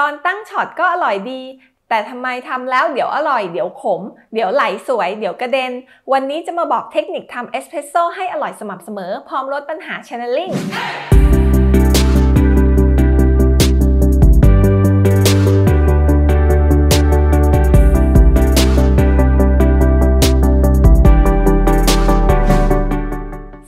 ตอนตั้งช็อตก็อร่อยดี แต่ทำไมทำแล้วเดี๋ยวอร่อย เดี๋ยวขม เดี๋ยวไหลสวย เดี๋ยวกระเด็น วันนี้จะมาบอกเทคนิคทำเอสเพรสโซ่ให้อร่อยสม่ำเสมอ พร้อมลดปัญหา channeling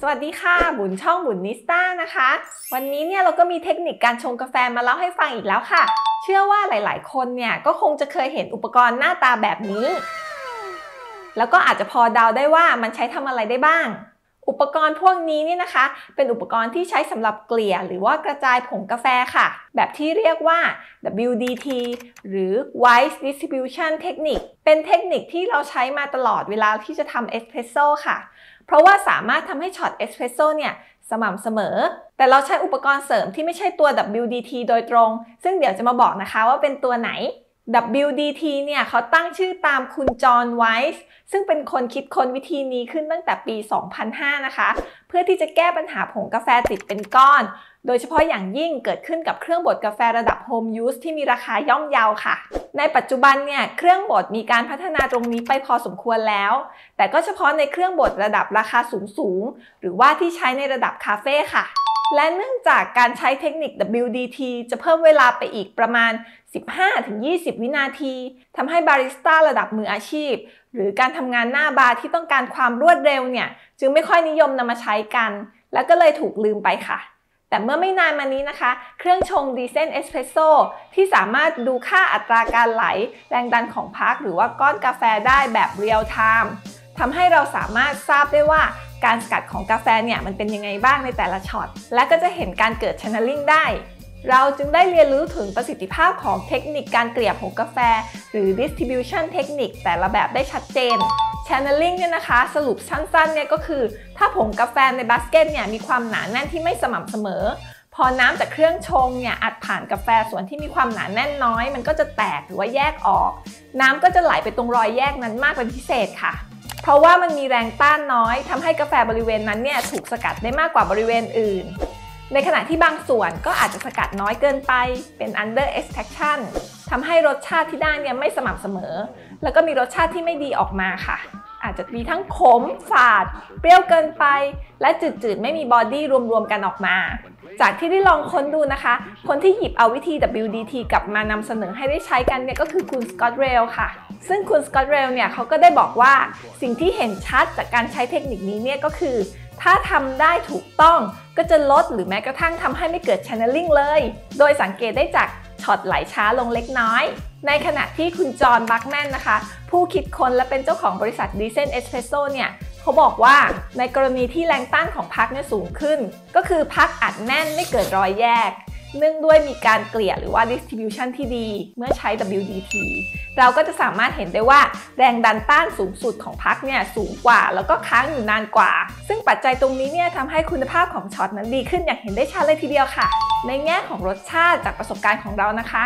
สวัสดีค่ะบุญช่องบุญนิสต้านะคะ วันนี้เนี่ยเราก็มีเทคนิคการชงกาแฟมาเล่าให้ฟังอีกแล้วค่ะ ชื่อว่าหลาย ๆ คนเนี่ยก็คงจะเคยเห็นอุปกรณ์หน้าตาแบบนี้ แล้วก็อาจจะพอเดาได้ว่ามันใช้ทำอะไรได้บ้าง อุปกรณ์พวกนี้เนี่ยนะคะ เป็นอุปกรณ์ที่ใช้สำหรับเกลี่ยหรือว่ากระจายผงกาแฟค่ะ แบบที่เรียกว่า WDT หรือ Wise Distribution Technique เป็นเทคนิคที่เราใช้มาตลอดเวลาที่จะทำเอสเพรสโซ่ค่ะ เพราะว่าสามารถทำให้ช็อตเอสเพรสโซ่เนี่ยสม่ำเสมอ แต่เราใช้อุปกรณ์เสริมที่ไม่ใช่ตัว WDT โดยตรง ซึ่งเดี๋ยวจะมาบอกนะคะว่าเป็นตัวไหน WDT เนี่ยเขาตั้งชื่อตามคุณจอห์นไวส์ซึ่งเป็นคนคิดค้นวิธีนี้ขึ้นตั้งแต่ปี 2005 นะคะ เพื่อที่จะแก้ปัญหาผงกาแฟติดเป็นก้อน โดยเฉพาะอย่างยิ่งเกิดขึ้นกับเครื่องบดกาแฟระดับ home use ที่มีราคาย่อมเยาค่ะ ในปัจจุบันเนี่ยเครื่องบดมีการพัฒนาตรงนี้ไปพอสมควรแล้ว แต่ก็เฉพาะในเครื่องบดระดับราคาสูงๆหรือว่าที่ใช้ในระดับคาเฟ่ค่ะ และเนื่องจากการใช้เทคนิค WDT จะเพิ่มเวลาไปอีกประมาณ 15-20 วินาทีทำให้บาริสต้าระดับมืออาชีพ หรือการทำงานหน้าบาร์ที่ต้องการความรวดเร็วเนี่ย จึงไม่ค่อยนิยมนำมาใช้กัน แล้วก็เลยถูกลืมไปค่ะ แต่เมื่อไม่นานมานี้นะคะ เครื่องชง Decent Espresso ที่สามารถดูค่าอัตราการไหล แรงดันของ puck หรือว่าก้อนกาแฟได้แบบ real time ทำให้เราสามารถทราบได้ว่า การสกัดของกาแฟเนี่ยมันเป็นยังไงบ้างในแต่ละช็อต และก็จะเห็นการเกิด channeling ได้ เราจึงได้เรียนรู้ถึงประสิทธิภาพของเทคนิคการเกลี่ยผงกาแฟ หรือ distribution เทคนิคแต่ละแบบได้ชัดเจน channeling เนี่ยนะคะ สรุปสั้นๆเนี่ยก็คือ ถ้าผงกาแฟในบาสเกตเนี่ยมีความหนาแน่นที่ไม่สม่ำเสมอ พอน้ำจากเครื่องชงเนี่ยอัดผ่านกาแฟส่วนที่มีความหนาแน่นน้อย มันก็จะแตกหรือว่าแยกออก น้ำก็จะไหลไปตรงรอยแยกนั้นมากเป็นพิเศษค่ะ เพราะว่ามันมีแรงต้านน้อยทำให้กาแฟบริเวณนั้นเนี่ยถูกสกัดได้มากกว่าบริเวณอื่น ในขณะที่บางส่วนก็อาจจะสกัดน้อยเกินไปเป็น under extraction ทำให้รสชาติที่ได้เนี่ยไม่สม่ำเสมอ แล้วก็มีรสชาติที่ไม่ดีออกมาค่ะ อาจจะมีทั้งขมฝาด เปรี้ยวเกินไป และจืดๆ ไม่มีบอดี้รวมๆ กันออกมา จากที่ได้ลองค้นดูนะคะ คนที่หยิบเอาวิธี WDT กลับมานำเสนอให้ได้ใช้กันเนี่ยก็คือคุณ Scott Rao ค่ะ ซึ่งคุณ Scott Rao เนี่ยเขาก็ได้บอกว่าสิ่งที่เห็นชัดจากการใช้เทคนิคนี้เนี่ยก็คือ ถ้าทำได้ถูกต้องก็จะลดหรือแม้กระทั่งทำให้ไม่เกิด channeling เลย โดยสังเกตได้จากช็อตไหลช้าลงเล็กน้อยในขณะที่คุณ John Buckman นะคะ ผู้คิดค้นและเป็นเจ้าของบริษัท Decent Espresso เนี่ยเขาบอกว่าในกรณีที่แรงต้านของ puck เนี่ยสูงขึ้น ก็คือพักอัดแน่นไม่เกิดรอยแยก เนื่องด้วยมีการเกลี่ยหรือว่า distribution ที่ดี เมื่อใช้ WDT เราก็จะสามารถเห็นได้ว่าแรงดันต้านสูงสุดของพักเนี่ยสูงกว่า แล้วก็ค้างอยู่นานกว่า ซึ่งปัจจัยตรงนี้เนี่ยทำให้คุณภาพของช็อตนั้นดีขึ้นอย่างเห็นได้ชัดเลยทีเดียวค่ะ ในแง่ของรสชาติจากประสบการณ์ของเรานะคะ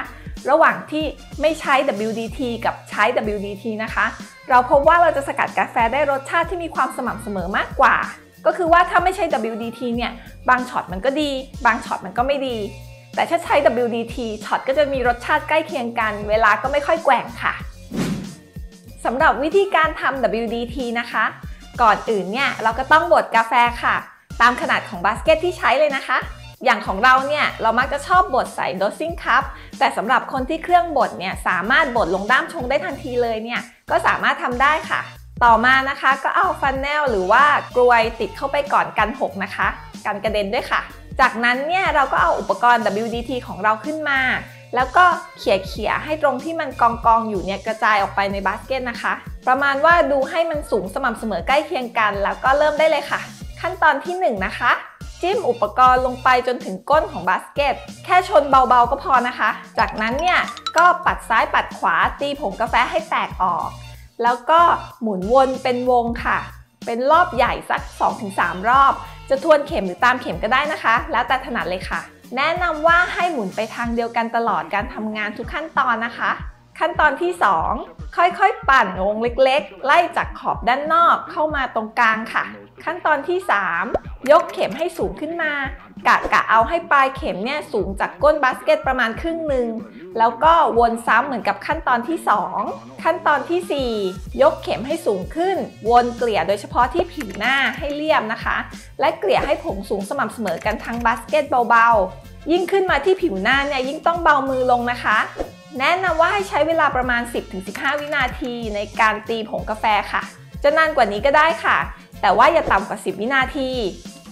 ระหว่างที่ไม่ใช้ WDT กับใช้ WDT นะคะ เราพบว่าเราจะสกัดกาแฟได้รสชาติที่มีความสม่ำเสมอมากกว่า ก็คือว่าถ้าไม่ใช่ WDT เนี่ยบางช็อตมันก็ดี บางช็อตมันก็ไม่ดี แต่ถ้าใช้ WDT ช็อตก็จะมีรสชาติใกล้เคียงกัน เวลาก็ไม่ค่อยแกว่งค่ะสำหรับวิธีการทำ WDT นะคะ ก่อนอื่นเนี่ยเราก็ต้องบดกาแฟค่ะ ตามขนาดของบาสเกตที่ใช้เลยนะคะ อย่างของเราเนี่ยเรามักจะชอบบดใส่ dosing cup แต่สำหรับคนที่เครื่องบดเนี่ยสามารถบดลงด้ามชงได้ทันทีเลยเนี่ยก็สามารถทำได้ค่ะ ต่อมานะคะก็เอาฟันแนลหรือว่ากลวยติดเข้าไปก่อนกันหกนะคะกันกระเด็นด้วยค่ะ จากนั้นเนี่ยเราก็เอาอุปกรณ์ WDT ของเราขึ้นมา แล้วก็เขี่ยเขี่ยให้ตรงที่มันกองกองอยู่เนี่ยกระจายออกไปในบาสเกตนะคะ ประมาณว่าดูให้มันสูงสม่ำเสมอใกล้เคียงกัน แล้วก็เริ่มได้เลยค่ะ ขั้นตอนที่ 1 นะคะ จิ้มอุปกรณ์ลงไปจนถึงก้นของบาสเกต แค่ชนเบาๆก็พอนะคะ จากนั้นเนี่ยก็ปัดซ้ายปัดขวาตีผงกาแฟให้แตกออก แล้วก็หมุนวนเป็นวงค่ะ เป็นรอบใหญ่สัก 2-3 รอบ จะทวนเข็มหรือตามเข็มก็ได้นะคะ แล้วแต่ถนัดเลยค่ะ แนะนำว่าให้หมุนไปทางเดียวกันตลอดการทำงานทุกขั้นตอนนะคะ ขั้นตอนที่ 2 ค่อยๆ ปั่นวงเล็กๆ ไล่จากขอบด้านนอกเข้ามาตรงกลางค่ะ ขั้นตอนที่ 3 ยกเข็มให้สูงขึ้นมากะกะเอาให้ปลายเข็มเนี่ยสูงจากก้นบาสเกตประมาณครึ่งหนึ่งแล้วก็วนซ้ำเหมือนกับขั้นตอนที่ 2 ขั้นตอนที่ 4 ยกเข็มให้สูงขึ้น วนเกลี่ยโดยเฉพาะที่ผิวหน้าให้เรียบนะคะ และเกลี่ยให้ผงสูงสม่ำเสมอกันทั้งบาสเกตเบาๆ ยิ่งขึ้นมาที่ผิวหน้าเนี่ยยิ่งต้องเบามือลงนะคะ แนะนำว่าให้ใช้เวลาประมาณ 10-15 วินาทีในการตีผงกาแฟค่ะ จะนานกว่านี้ก็ได้ค่ะ แต่ว่าอย่าต่ำกว่า 10 วินาที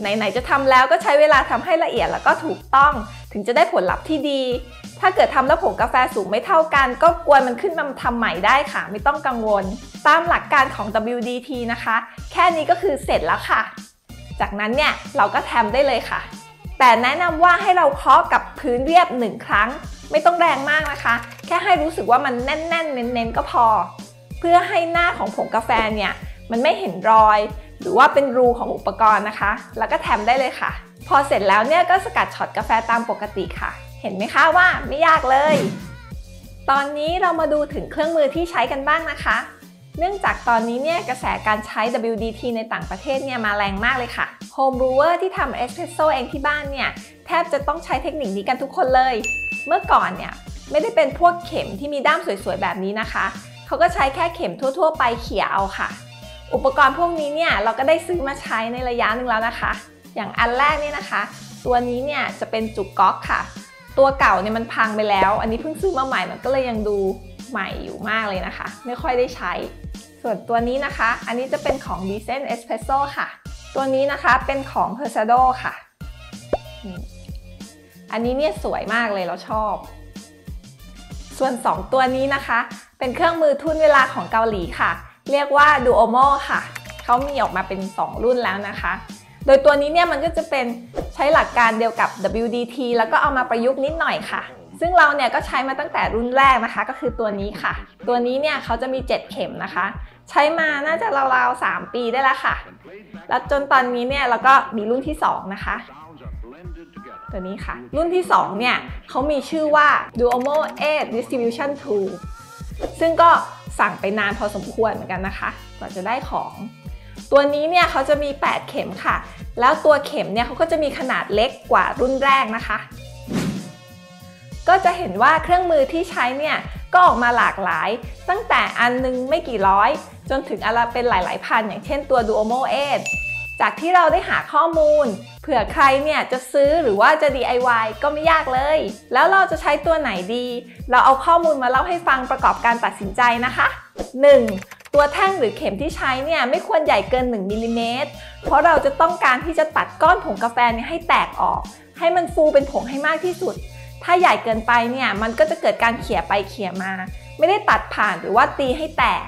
ไหนๆจะทำแล้วก็ใช้เวลาทำให้ละเอียดแล้วก็ถูกต้อง ถึงจะได้ผลลัพธ์ที่ดี ถ้าเกิดทำแล้วผงกาแฟสูงไม่เท่ากัน ก็กวนมันขึ้นมาทำใหม่ได้ค่ะ ไม่ต้องกังวล ตามหลักการของ WDT นะคะ แค่นี้ก็คือเสร็จแล้วค่ะ จากนั้นเนี่ยเราก็แทมได้เลยค่ะ แต่แนะนำว่าให้เราเคาะกับพื้นเรียบหนึ่งครั้ง ไม่ต้องแรงมากนะคะ แค่ให้รู้สึกว่ามันแน่นๆ เน้นๆ ก็พอ เพื่อให้หน้าของผงกาแฟเนี่ยมันไม่เห็นรอย หรือว่าเป็นรูของอุปกรณ์นะคะ แล้วก็แทมได้เลยค่ะ พอเสร็จแล้วเนี่ยก็สกัดช็อตกาแฟตามปกติค่ะ เห็นไหมคะว่าไม่ยากเลย ตอนนี้เรามาดูถึงเครื่องมือที่ใช้กันบ้างนะคะ เนื่องจากตอนนี้เนี่ยกระแสการใช้ WDT ในต่างประเทศเนี่ยมาแรงมากเลยค่ะ Home brewer ที่ทำเอสเพรสโซเองที่บ้านเนี่ยแทบจะต้องใช้เทคนิคนี้กันทุกคนเลย เมื่อก่อนเนี่ยไม่ได้เป็นพวกเข็มที่มีด้ามสวยๆแบบนี้นะคะ เขาก็ใช้แค่เข็มทั่ว ๆ ไปเขี่ยเอาค่ะ อุปกรณ์พวกนี้เนี่ยเราก็ได้ซื้อมาใช้ในระยะหนึ่งแล้วนะคะ อย่างอันแรกเนี่ยนะคะ ตัวนี้เนี่ยจะเป็นจุกก๊อกค่ะ ตัวเก่าเนี่ยมันพังไปแล้ว อันนี้เพิ่งซื้อมาใหม่มันก็เลยยังดูใหม่อยู่มากเลยนะคะ ไม่ค่อยได้ใช้ ส่วนตัวนี้นะคะ อันนี้จะเป็นของ d e c e n Espresso ค่ะ ตัวนี้นะคะเป็นของ p e r s a d o ค่ะ อันนี้เนี่ยสวยมากเลยเราชอบ ส่วน 2 ตัวนี้นะคะ เป็นเครื่องมือทุ่นเวลาของเกาหลีค่ะ เรียกว่า Duomo ค่ะ เขามีออกมาเป็น 2 รุ่นแล้วนะคะ โดยตัวนี้เนี่ยมันก็จะเป็นใช้หลักการเดียวกับ WDT แล้วก็เอามาประยุกต์นิดหน่อยค่ะ ซึ่งเราเนี่ยก็ใช้มาตั้งแต่รุ่นแรกนะคะ ก็คือตัวนี้ค่ะ ตัวนี้เนี่ยเขาจะมี 7 เข็มนะคะ ใช้มาน่าจะราวๆ 3 ปีได้แล้วค่ะ แล้วจนตอนนี้เนี่ยเราก็มีรุ่นที่ 2 นะคะตัวนี้ค่ะ รุ่นที่ 2 เนี่ยเขามีชื่อว่า Duomo 8 Distribution Tool ซึ่งก็ สั่งไปนานพอสมควรเหมือนกันนะคะ กว่าจะได้ของ ตัวนี้เนี่ยเขาจะมี 8 เข็มค่ะ แล้วตัวเข็มเนี่ยเขาก็จะมีขนาดเล็กกว่ารุ่นแรกนะคะ ก็จะเห็นว่าเครื่องมือที่ใช้เนี่ยก็ออกมาหลากหลาย ตั้งแต่อันนึงไม่กี่ร้อย จนถึงอันละเป็นหลายๆพัน อย่างเช่นตัว Duomo 8 จากที่เราได้หาข้อมูล เผื่อใครเนี่ยจะซื้อหรือว่าจะ DIY ก็ไม่ยากเลย แล้วเราจะใช้ตัวไหนดี เราเอาข้อมูลมาเล่าให้ฟังประกอบการตัดสินใจนะคะ 1. ตัวแท่งหรือเข็มที่ใช้เนี่ยไม่ควรใหญ่เกิน 1มิลลิเมตรเพราะเราจะต้องการที่จะตัดก้อนผงกาแฟเนี่ยให้แตกออก ให้มันฟูเป็นผงให้มากที่สุด ถ้าใหญ่เกินไปเนี่ยมันก็จะเกิดการเขี่ยไปเขี่ยมา ไม่ได้ตัดผ่านหรือว่าตีให้แตก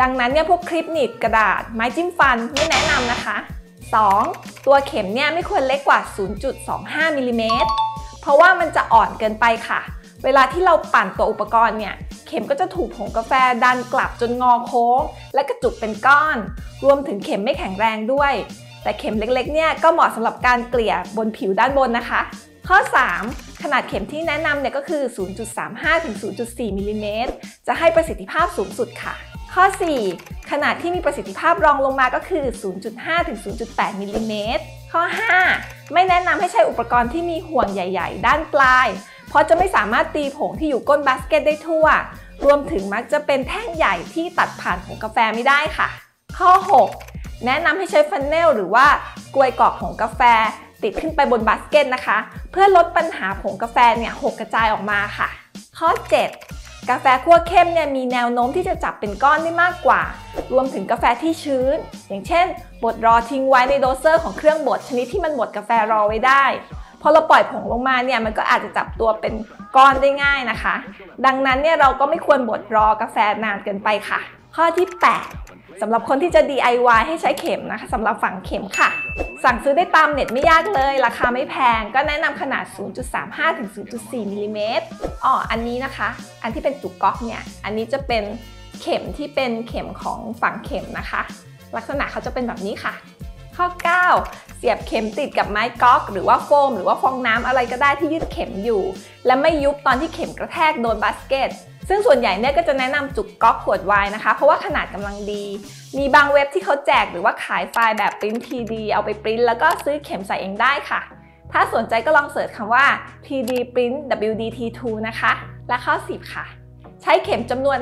ดังนั้นเนี่ยพวกคลิปหนีบกระดาษ ไม้จิ้มฟันไม่แนะนำนะคะ 2. ตัวเข็มเนี่ยไม่ควรเล็กกว่า 0.25มิลลิเมตรเพราะว่ามันจะอ่อนเกินไปค่ะ เวลาที่เราปั่นตัวอุปกรณ์เนี่ยเข็มก็จะถูกผงกาแฟดันกลับจนงอโค้ง และกระจุกเป็นก้อน รวมถึงเข็มไม่แข็งแรงด้วย แต่เข็มเล็กๆเนี่ยก็เหมาะสำหรับการเกลี่ยบนผิวด้านบนนะคะ ข้อ 3 ขนาดเข็มที่แนะนำเนี่ยก็คือ 0.35ถึง0.4มิลลิเมตรจะให้ประสิทธิภาพสูงสุดค่ะ ข้อ 4 ขนาดที่มีประสิทธิภาพรองลงมาก็คือ 0.5 ถึง 0.8 มิลลิเมตร ข้อ 5 ไม่แนะนำให้ใช้อุปกรณ์ที่มีห่วงใหญ่ ๆ ด้านปลาย เพราะจะไม่สามารถตีผงที่อยู่ก้นบาสเกตได้ทั่ว รวมถึงมักจะเป็นแท่งใหญ่ที่ตัดผ่านผงกาแฟไม่ได้ค่ะ ข้อ 6 แนะนำให้ใช้ฟันเนลหรือว่ากรวยกรอกผงกาแฟ ติดขึ้นไปบนบาสเกตนะคะ เพื่อลดปัญหาผงกาแฟเนี่ยหกกระจายออกมาค่ะ ข้อ 7 กาแฟคั่วเข้มเนี่ยมีแนวโน้มที่จะจับเป็นก้อนได้มากกว่า รวมถึงกาแฟที่ชื้น อย่างเช่นบดรอทิ้งไว้ใน doser ของเครื่องบดชนิดที่มันบดกาแฟรอไว้ได้พอเราปล่อยผงลงมาเนี่ยมันก็อาจจะจับตัวเป็นก้อนได้ง่ายนะคะ ดังนั้นเนี่ยเราก็ไม่ควรบดรอกาแฟนานเกินไปค่ะ ข้อที่ 8 สำหรับคนที่จะ DIY ให้ใช้เข็มนะคะสำหรับฝังเข็มค่ะ สั่งซื้อได้ตามเน็ตไม่ยากเลย ราคาไม่แพงก็แนะนำขนาด 0.35ถึง0.4มิลลิเมตรอ๋ออันนี้นะคะ อันที่เป็นจุกก๊อกเนี่ย อันนี้จะเป็นเข็มที่เป็นเข็มของฝังเข็มนะคะ ลักษณะเขาจะเป็นแบบนี้ค่ะ ข้อ 9 เสียบเข็มติดกับไม้ก๊อก หรือว่าโฟม หรือว่าฟองน้ำอะไรก็ได้ที่ยึดเข็มอยู่ และไม่ยุบตอนที่เข็มกระแทกโดนบาสเกต ซึ่งส่วนใหญ่เนี่ยก็จะแนะนำจุกก๊อกขวดไวน์นะคะ เพราะว่าขนาดกำลังดี มีบางเว็บที่เขาแจกหรือว่าขายไฟล์แบบปริ้นทีดีเอาไปปริ้นแล้วก็ซื้อเข็มใส่เองได้ค่ะ ถ้าสนใจก็ลองเสิร์ชคำว่า TD Print WDT2 นะคะ และข้อ 10 ค่ะ ใช้เข็มจำนวน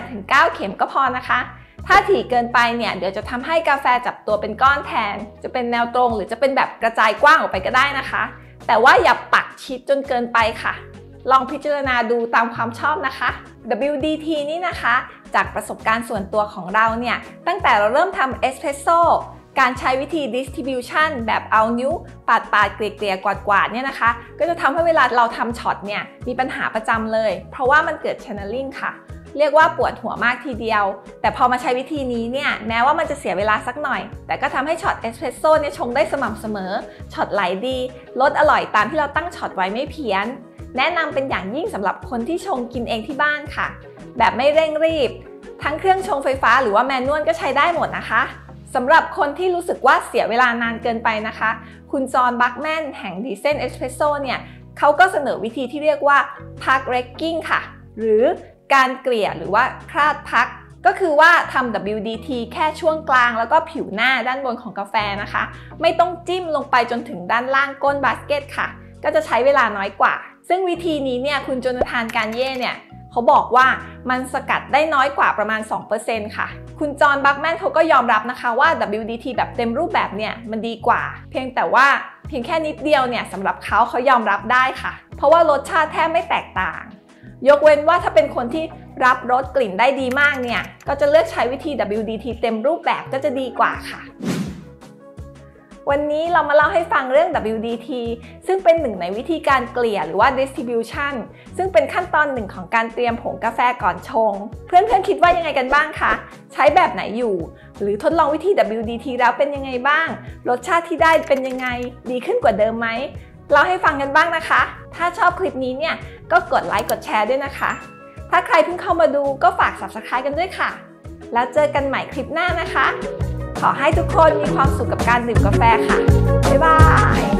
5-9 เข็มก็พอนะคะถ้าถี่เกินไปเนี่ยเดี๋ยวจะทำให้กาแฟจับตัวเป็นก้อนแทน จะเป็นแนวตรงหรือจะเป็นแบบกระจายกว้างออกไปก็ได้นะคะ แต่ว่าอย่าปักชิดจนเกินไปค่ะ ลองพิจารณาดูตามความชอบนะคะ WDT นี่นะคะ จากประสบการณ์ส่วนตัวของเราเนี่ย ตั้งแต่เราเริ่มทำเอสเพรสโซ่การใช้วิธี distribution แบบเอานิ้ว ปาดปาดเกลี่ยกวาดกวาดเนี่ยนะคะ ก็จะทำให้เวลาเราทำช็อตเนี่ย มีปัญหาประจำเลย เพราะว่ามันเกิด channeling ค่ะ เรียกว่าปวดหัวมากทีเดียว แต่พอมาใช้วิธีนี้เนี่ย แม้ว่ามันจะเสียเวลาสักหน่อย แต่ก็ทำให้ช็อตเอสเพรสโซ่เนี่ยชงได้สม่ำเสมอ ช็อตไหลดี รสอร่อยตามที่เราตั้งช็อตไว้ไม่เพี้ยน แนะนำเป็นอย่างยิ่งสำหรับคนที่ชงกินเองที่บ้านค่ะ แบบไม่เร่งรีบ ทั้งเครื่องชงไฟฟ้าหรือว่า manual ก็ใช้ได้หมดนะคะสำหรับคนที่รู้สึกว่าเสียเวลานานเกินไปนะคะ คุณ John Buckman แห่ง Decent Espresso เนี่ยเขาก็เสนอวิธีที่เรียกว่า puck raking ค่ะ หรือการเกลี่ยหรือว่าคลาดพัก ก็คือว่าทำ WDT แค่ช่วงกลางแล้วก็ผิวหน้าด้านบนของกาแฟนะคะ ไม่ต้องจิ้มลงไปจนถึงด้านล่างก้นบาสเกตค่ะ ก็จะใช้เวลาน้อยกว่า ซึ่งวิธีนี้เนี่ยคุณจนาธานการเย่เนี่ยเขาบอกว่ามันสกัดได้น้อยกว่าประมาณ 2%ค่ะ คุณจอห์นบัคแมนเขาก็ยอมรับนะคะว่า WDT แบบเต็มรูปแบบเนี่ยมันดีกว่า เพียงแต่ว่าเพียงแค่นิดเดียวเนี่ยสำหรับเขาเขายอมรับได้ค่ะ เพราะว่ารสชาติแทบไม่แตกต่าง ยกเว้นว่าถ้าเป็นคนที่รับรสกลิ่นได้ดีมากเนี่ยก็จะเลือกใช้วิธี WDT เต็มรูปแบบก็จะดีกว่าค่ะ วันนี้เรามาเล่าให้ฟังเรื่อง WDT ซึ่งเป็นหนึ่งในวิธีการเกลี่ยหรือว่า distribution ซึ่งเป็นขั้นตอนหนึ่งของการเตรียมผงกาแฟก่อนชง เพื่อนๆคิดว่ายังไงกันบ้างคะ ใช้แบบไหนอยู่ หรือทดลองวิธี WDT แล้วเป็นยังไงบ้าง รสชาติที่ได้เป็นยังไง ดีขึ้นกว่าเดิมไหมเล่าให้ฟังกันบ้างนะคะ ถ้าชอบคลิปนี้เนี่ยก็กดไลค์กดแชร์ด้วยนะคะ ถ้าใครเพิ่งเข้ามาดูก็ฝาก subscribe กันด้วยค่ะ แล้วเจอกันใหม่คลิปหน้านะคะ ขอให้ทุกคนมีความสุขกับการดื่มกาแฟค่ะ บ๊ายบาย